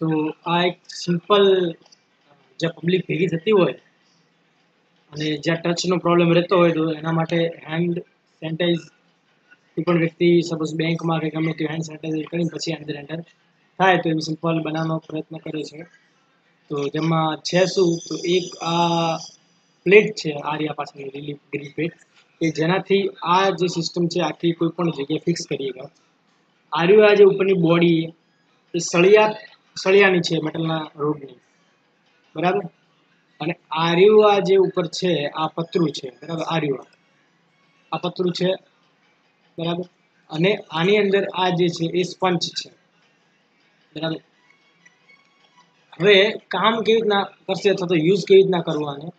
તો આ એક સિમ્પલ જ્યાં પબ્લિક ભેગી થતી હોય અને જ્યાં ટચનો પ્રોબ્લેમ રહેતો હોય તો એના માટે હેન્ડ સેનિટાઈઝ કોઈ પણ વ્યક્તિ સપોઝ બેંકમાં કે ગમે તે હેન્ડ સેનિટાઈઝ કરીને પછી અંદર એન્ટર થાય તો એમ સિમ્પલ બનાવવાનો પ્રયત્ન કરે છે. તો જેમાં છે શું? તો એક આ પ્લેટ છે આર્યા પાસેની રિલીફ ગ્રીન પ્લેટ કે જેનાથી આ જે સિસ્ટમ છે આખી કોઈ પણ જગ્યાએ ફિક્સ કરીએ ગયા આર્યુ આ જે ઉપરની બોડી એ સળિયા, સળિયાની છે મેટલના રોડની બરાબર? અને આર્યુ આ જે ઉપર છે, આ પતરું છે, બરાબર? આર્યુ આ. પતરું છે, બરાબર? અને આની અંદર આ જે છે એ સ્પંચ છે. બરાબર? હવે કામ કેવી રીતના કરશે અથવા તો યુઝ કેવી રીતના કરવું આને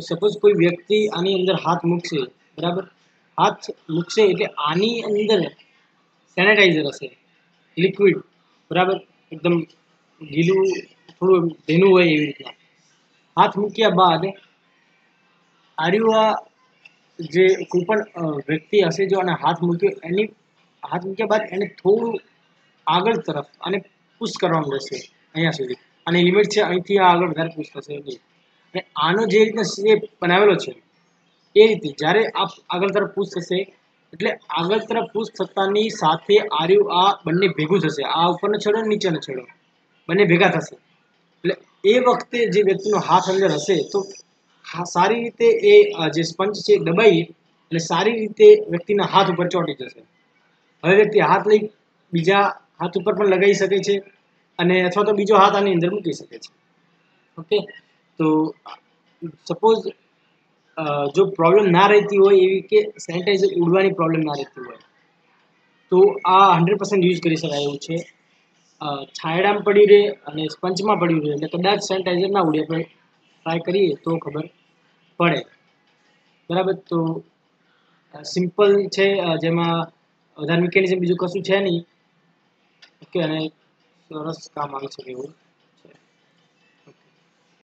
તો સપોઝ કોઈ વ્યક્તિ આની અંદર હાથ મૂકશે, બરાબર? હાથ મૂકશે એટલે આની અંદર સેનેટાઈઝર હશે લિક્વિડ બરાબર? એકદમ ગીલું થોડું ભીનું હોય એવી રીતના. હાથ મૂક્યા બાદ આર્યુઆ જે કોઈ પણ વ્યક્તિ હશે જો આને હાથ મૂક્યો, એની, હાથ મૂક્યા બાદ એને થોડું આગળ તરફ આને પુશ કરવાનું રહેશે, અહીંયા સુધી. અને લિમિટ છે, અહીંથી આગળ વધારે પુશ થશે નહીં. અને આનો જે રીતના શેપ બનાવેલો છે, એ રીતે જ્યારે આપ આગળ તરફ પુશ થશે, એટલે આગળ તરફ પુશ થતાની સાથે આર્યું આ બંને ભેગું થશે. આ ઉપરનો છેડો નીચેનો છેડો. બંને ભેગા થશે. એટલે એ વખતે જે વ્યક્તિનો હાથ અંદર હશે, તો સારી રીતે એ જે સ્પંચ છે દબાઈ, એટલે સારી રીતે વ્યક્તિના હાથ ઉપર ચોંટી જશે. હવે વ્યક્તિ હાથ લઈ બીજા હાથ ઉપર પણ લગાવી શકે છે અને અથવા તો બીજો હાથ આની અંદર મૂકી શકે છે. ઓકે? તો સપોઝ જો પ્રોબ્લેમ ના રહેતી હોય એવી કે સેનિટાઈઝર ઉડવાની પ્રોબ્લેમ ના રહેતી હોય, તો આ હંડ્રેડ પર્સન્ટ યુઝ કરી શકાય એવું છે. છાંયડામાં પડી રહે અને સ્પંચમાં પડ્યું રહે એટલે કદાચ સેનિટાઈઝર ના ઉડે આપણે ટ્રાય કરીએ તો ખબર પડે. બરાબર? તો સિમ્પલ છે જેમાં વધારે મિકેનિઝમ બીજું કશું છે નહીં. ઓકે, અને સરસ કામ આવી શકે એવું.